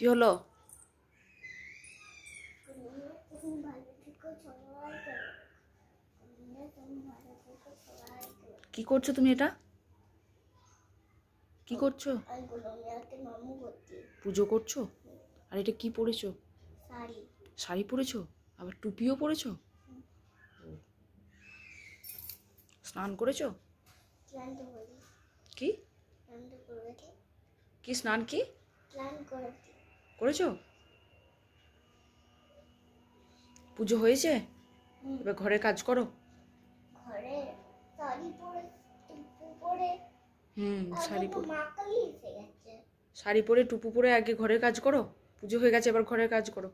কি হলো? কি করছ তুমি এটা? কি করছ? পুজো করছ? আর এটা কি পরেছো? শাড়ি পরেছো? আবার টুপিও পরেছো? স্নান করেছ? কি? কি স্নান কি? করেছি? পুজো হয়েছে? এবার ঘরে কাজ করো। ঘরে শাড়ি পরে টুপু পরে হুম শাড়ি আগে তো পরে মাকালি এসে গেছে। শাড়ি পরে টুপু পরে আগে ঘরের কাজ করো? পুজো হয়ে গেছে এবার ঘরের কাজ করো।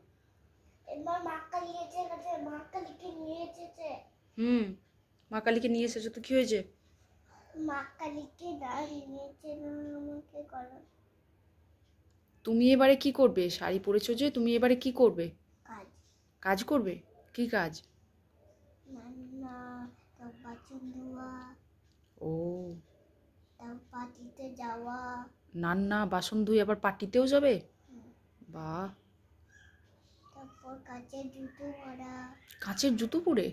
এবার মাকালি এসে গেছে মাকালিকে নিয়ে এসেছে। হুম মা কালীকে নিয়ে এসেছ তো কি হয়েছে? মাকালিকে দাঁড়িয়ে নিয়েছে না আমাকে করো। তুমি এবারে কি করবে? শাড়ি পরেছো যে তুমি এবারে কি করবে? কাজ। কাজ করবে? কি কাজ? ও। পার্টিতে যাওয়া। রান্না বাসন ধুয়ে আবার পার্টিতেও যাবে? বাহ। তারপর কাছে জুতো পরা। কাঁচের জুতো পরে?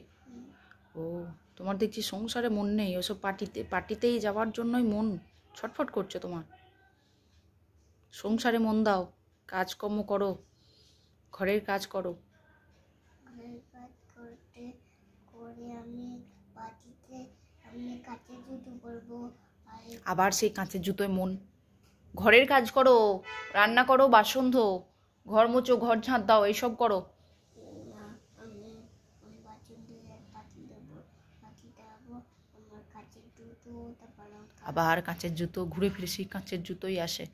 ও তোমার দেখছি সংসারে মন নেই। ওসব পার্টিতে পার্টিতেই যাওয়ার জন্যই মন ছটফট করছে তোমার। সংসারে মন দাও কাজকর্ম করো ঘরের কাজ করো। ঘরের কাজ করতে করে আমি পার্টিতে আমি কাছে জুতো পরবো। আবার সেই কাঁচের জুতোয় মন। ঘরের কাজ করো রান্না করো বাসন ধো ঘর মোচো ঘর ঝাঁট দাও এইসব করো। আবার কাঁচের জুতো ঘুরে ফিরে সেই কাঁচের জুতোই আসে।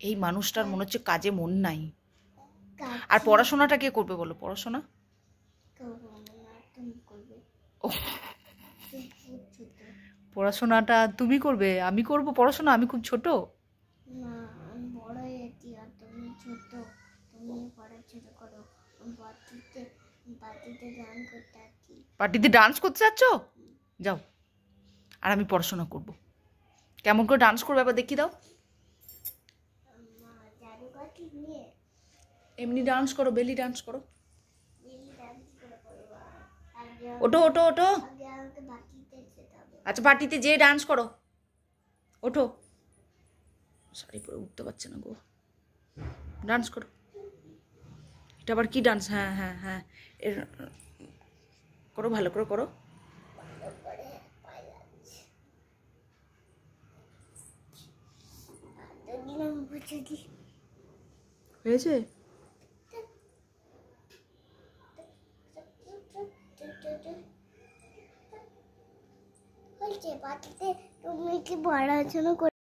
এই মানুষটার মনে হচ্ছে কাজে মন নাই। আর পড়াশোনাটা কে করবে বলো? পড়াশোনা? পড়াশোনাটা তুমি করবে? আমি করব পড়াশোনা? আমি খুব ছোট? পার্টিতে ডান্স করতে যাচ্ছ? যাও। আর আমি পড়াশোনা করব। কেমন করে ডান্স করবে আবার দেখিয়ে দাও। এমনি ডান্স করো বেলি ডান্স করো। ওটো ওটো ওটো আচ্ছা পার্টিতে যেয়ে ডান্স করো। ওঠো। শাড়ি পরে উঠতে পারছে না গো। ডান্স করো। এটা আবার কি ডান্স হ্যাঁ হ্যাঁ হ্যাঁ। এর করো ভালো করে করো। বুঝে দিই। হয়েছে? পাটিতে তুমি কি পড়াশোনা